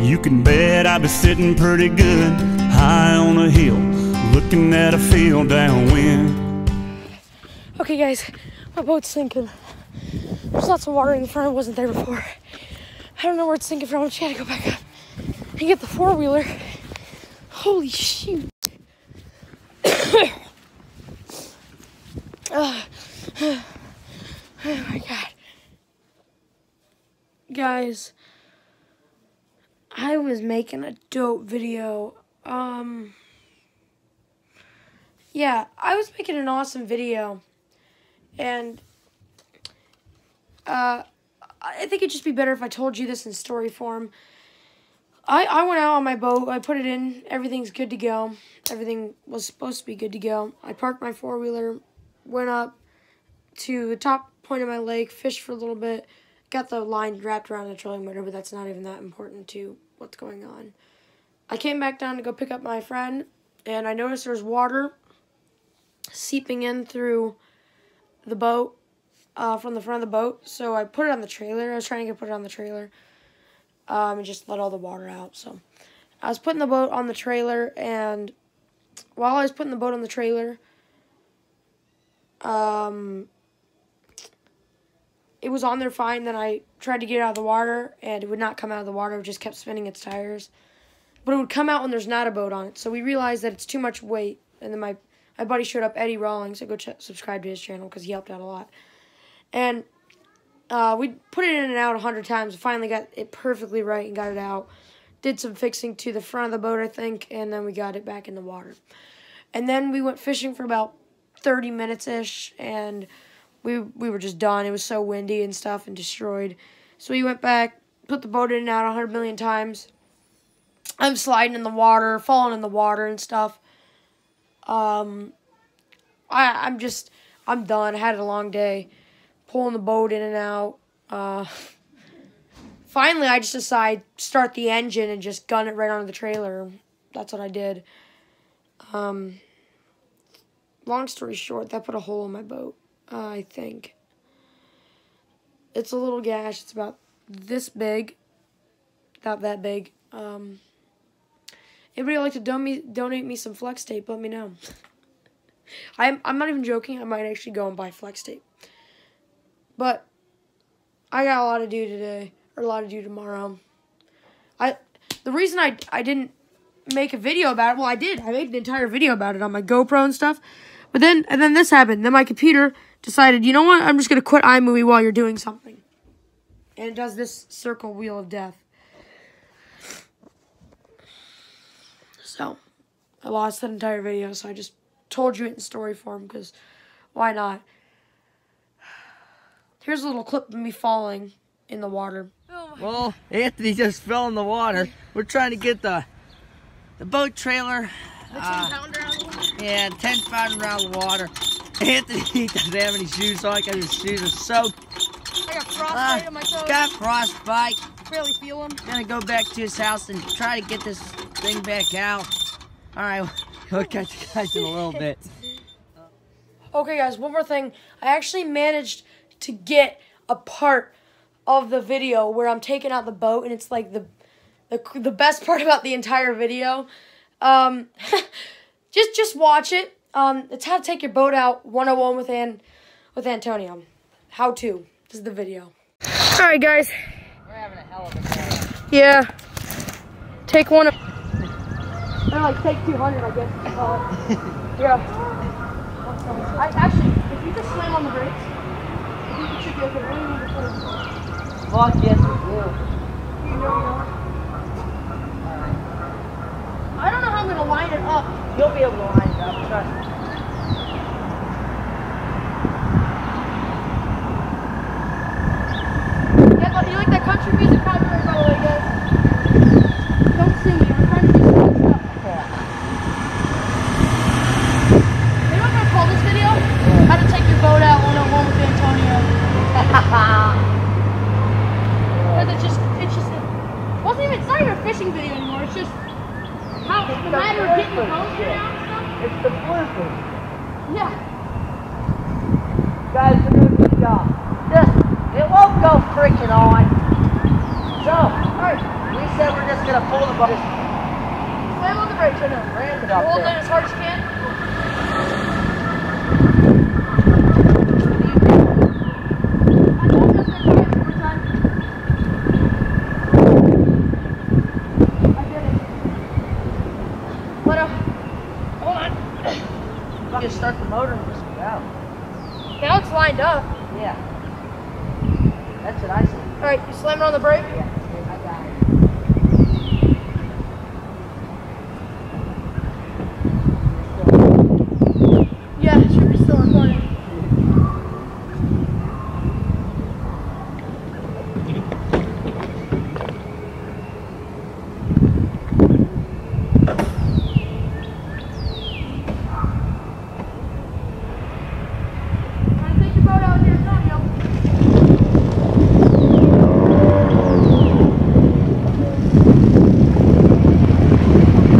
You can bet I'd be sitting pretty good high on a hill, looking at a field downwind. Okay, guys, my boat's sinking. There's lots of water in the front. It wasn't there before. I don't know where it's sinking from. I just gotta go back up and get the four wheeler. Holy shoot. Ah. oh my god. Guys, I was making a dope video. Um, yeah, I was making an awesome video. And, uh, I think it'd just be better if I told you this in story form. I, I went out on my boat. I put it in. Everything's good to go. Everything was supposed to be good to go. I parked my four wheeler, went up to the top point of my lake, fished for a little bit, got the line wrapped around the trolling motor, but that's not even that important to what's going on. I came back down to go pick up my friend, and I noticed there's water seeping in through the boat uh, from the front of the boat. So I put it on the trailer. I was trying to get put it on the trailer um, and just let all the water out. So I was putting the boat on the trailer, and while I was putting the boat on the trailer, um, it was on there fine. Then I tried to get it out of the water, and it would not come out of the water. It just kept spinning its tires. But it would come out when there's not a boat on it. So we realized that it's too much weight. And then my, my buddy showed up, Eddie Rawlings. I go subscribe to his channel because he helped out a lot. And uh, we put it in and out a hundred times. Finally got it perfectly right and got it out. Did some fixing to the front of the boat, I think, and then we got it back in the water. And then we went fishing for about 30 minutes ish, and we we were just done. It was so windy and stuff and destroyed. So we went back, put the boat in and out a hundred million times. I'm sliding in the water, falling in the water and stuff. Um, I I'm just I'm done. I had a long day, pulling the boat in and out. Uh, finally, I just decide start the engine and just gun it right onto the trailer. That's what I did. Um, long story short, that put a hole in my boat. I think it's a little gash. It's about this big, not that big. Um, anybody like to don me, donate me some flex tape? Let me know. I'm I'm not even joking. I might actually go and buy flex tape. But I got a lot to do today, or a lot to do tomorrow. I the reason I I didn't make a video about it. Well, I did. I made an entire video about it on my GoPro and stuff. But then and then this happened. Then my computer decided, you know what? I'm just gonna quit iMovie while you're doing something. And it does this circle wheel of death. So I lost that entire video, so I just told you it in story form because why not? Here's a little clip of me falling in the water. Well, Anthony just fell in the water. We're trying to get the the boat trailer. Uh, yeah, 10 pound around the water. Anthony doesn't have any shoes on because his shoes are soaked. I got frostbite Uh, on my toes. got frostbite. barely feel them. Gonna go back to his house and try to get this thing back out. All right, we'll catch you guys in a little bit. Okay, guys, one more thing. I actually managed to get a part of the video where I'm taking out the boat, and it's like the the, the best part about the entire video. Um, just just watch it. Um, it's how to take your boat out 101 with An with Antonio. How to. This is the video. All right, guys. We're having a hell of a day. Yeah. Take one. Of, or like take 200, I guess. Uh, yeah. I actually, if you just slam on the brakes, I think it should be okay. What do you need to put in? Fuck yes, we do. You know, you know. I don't know how I'm gonna line it up. You'll be able to line it up, trust me. Yeah, but you like that country music copyright, by the way, guys? Don't sing me. I'm trying to do some stuff. You know what I'm gonna call this video? How to take your boat out 101 with Antonio. Because it's just, it's just, it wasn't even, it's not even a fishing video anymore. It's just how the matter of getting the boat in and out and stuff. It's the bloopers. Yeah. Guys, you're doing a good job. Just, it won't go freaking on. So, alright, we said we're just gonna pull the boat. Slam on the brakes right now. Ramp it up Hold it there. as hard as you can. What up? Hold on. Just start the motor and just go out. Now it's lined up. Yeah. That's what I see. All right, you slam it on the brake. Yeah, I got it. Yeah, it should be still recording. Trying to take your boat out here, Antonio.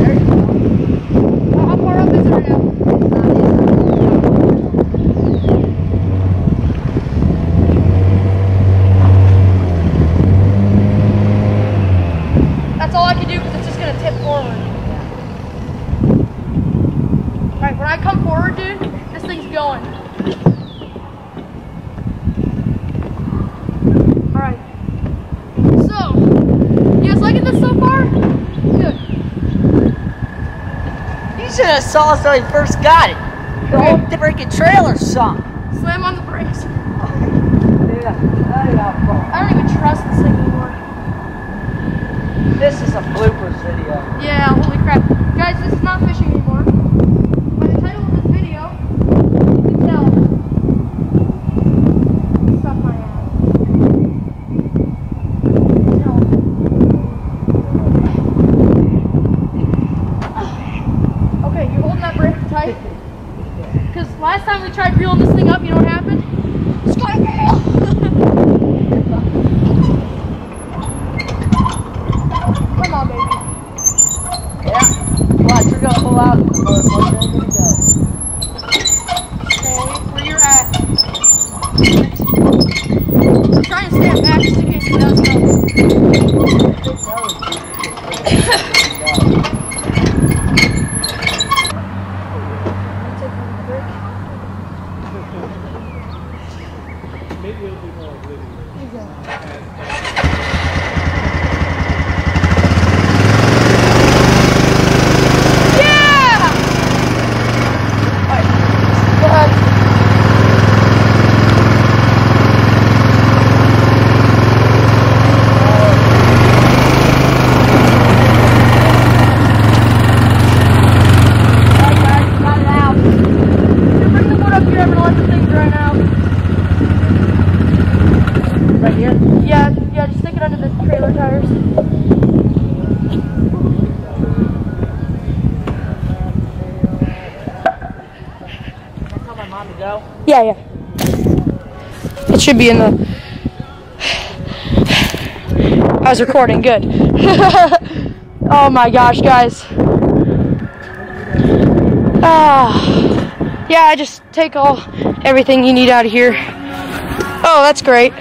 There you go. How far up is it right now? That's all I can do because it's just gonna tip forward. Alright, when I come forward, dude, this thing's going. Alright. So, you guys liking this so far? Good. You should have saw us when we first got it. The whole freaking trailer sunk. Slam on the brakes. Yeah, that got fun. I don't even trust this thing anymore. This is a bloopers video. Yeah, holy crap. Guys, this is not fishing anymore. By the title of this video, you can tell. Stuff my ass. No. Okay, you're holding that brake tight. Because last time we tried reeling this thing up, you know what happened? Come on, baby. Yeah. Watch, we're gonna pull out. We're gonna go. Stay where you're at. Try and stand back just in case he does come. Yeah! Alright, go ahead. Alright, guys, got it out. Here, bring the boat up here. I'm gonna let the thing dry now. Here? Yeah, yeah, just stick it under the trailer tires. Can I tell my mom to go? Yeah, yeah. It should be in the. I was recording, good. oh my gosh, guys. Ah, yeah, I just take all everything you need out of here. Oh, that's great.